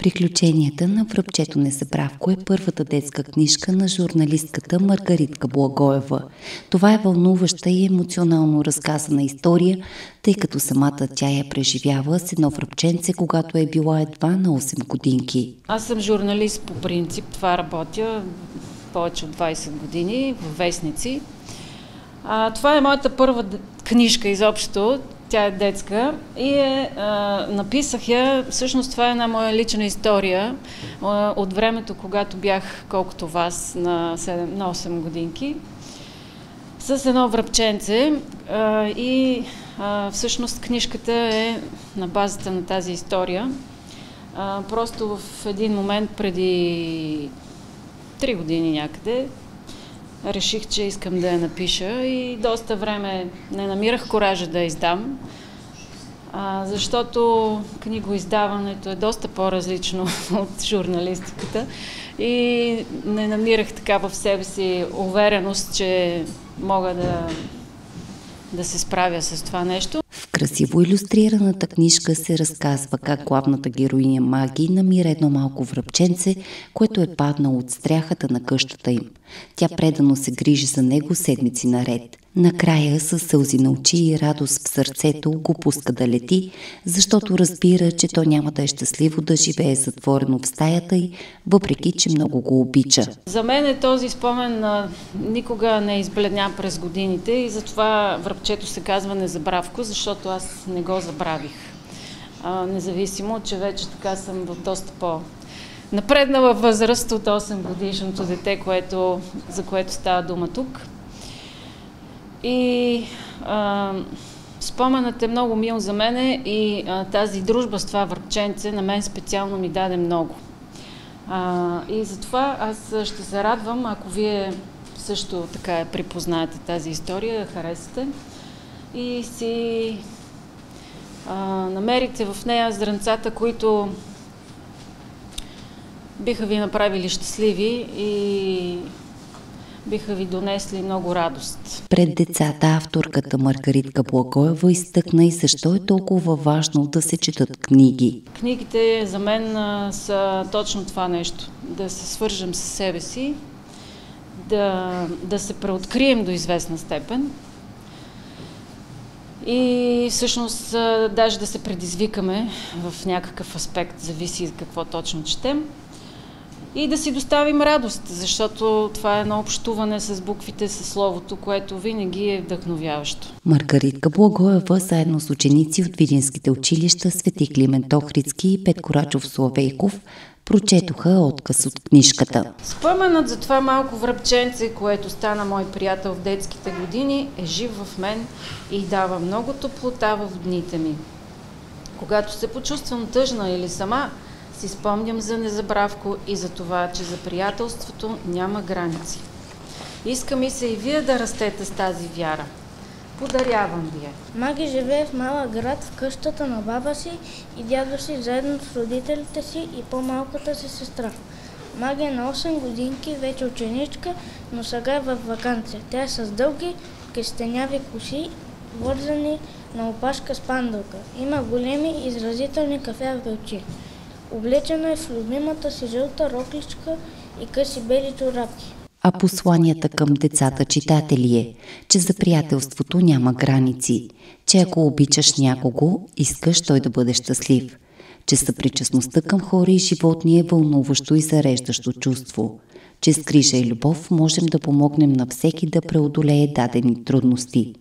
Приключенията на Връбчето Несъбравко е първата детска книжка на журналистката Маргаритка Благоева. Това е вълнуваща и емоционално разказана история, тъй като самата тя я преживява с едно връбченце, когато е била едва на 8 годинки. Аз съм журналист по принцип, това работя повече от 20 години в вестници. А, това е моята първа книжка изобщо тя е детска. И е, а, написах я, всъщност това е една моя лична история а, от времето, когато бях колкото вас на, 7, на 8 годинки с едно връбченце. А, и а, всъщност книжката е на базата на тази история. А, просто в един момент преди 3 години някъде реших, че искам да я напиша и доста време не намирах коража да я издам, а, защото книгоиздаването е доста по-различно от журналистиката и не намирах така в себе си увереност, че мога да, да се справя с това нещо. Красиво иллюстрираната книжка се разказва как главната героиня Маги намира едно малко връбченце, което е паднало от стряхата на къщата им. Тя предано се грижи за него седмици наред. Накрая с сълзи на очи и радост в сърцето го пуска да лети, защото разбира, че то няма да е щастливо да живее затворено в стаята й, въпреки, че много го обича. За мен е този спомен никога не избледня през годините и затова връбчето се казва незабравко, защото аз не го забравих. Независимо, че вече така съм в доста по- напреднала възраст от 8 годишното дете, което, за което става дума тук. И а, споменът е много мил за мене и а, тази дружба с това върченце на мен специално ми даде много. А, и затова аз ще се радвам, ако вие също така припознаете тази история, харесате и си а, намерите в нея зранцата, които биха ви направили щастливи и биха ви донесли много радост. Пред децата авторката Маргаритка Благоева изтъкна и защо е толкова важно да се четат книги. Книгите за мен са точно това нещо. Да се свържем с себе си, да, да се преоткрием до известна степен и всъщност даже да се предизвикаме в някакъв аспект, зависи какво точно четем и да си доставим радост, защото това е едно общуване с буквите, с словото, което винаги е вдъхновяващо. Маргаритка Благоева, заедно с ученици от Видинските училища Свети Климент Охридски и Петко Рачов Славейков, прочетоха отказ от книжката. Споменът за това малко връбченце, което стана мой приятел в детските години, е жив в мен и дава много топлота в дните ми. Когато се почувствам тъжна или сама, си спомням за незабравко и за това, че за приятелството няма граници. Иска ми се и вие да растете с тази вяра. Подарявам ви я. Маги живее в малък град в къщата на баба си и дядо си, заедно с родителите си и по-малката си сестра. Маги е на 8 годинки, вече ученичка, но сега е в вакансия. Тя е с дълги, кестеняви коси, вързани на опашка с пандълка. Има големи, изразителни кафяви очи. Облечена е в любимата си жълта рокличка и къси бели чорапки. А посланията към децата читатели е, че за приятелството няма граници, че ако обичаш някого, искаш той да бъде щастлив, че съпричастността към хора и животни е вълнуващо и зареждащо чувство, че с грижа и любов можем да помогнем на всеки да преодолее дадени трудности.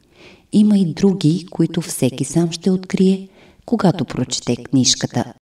Има и други, които всеки сам ще открие, когато прочете книжката.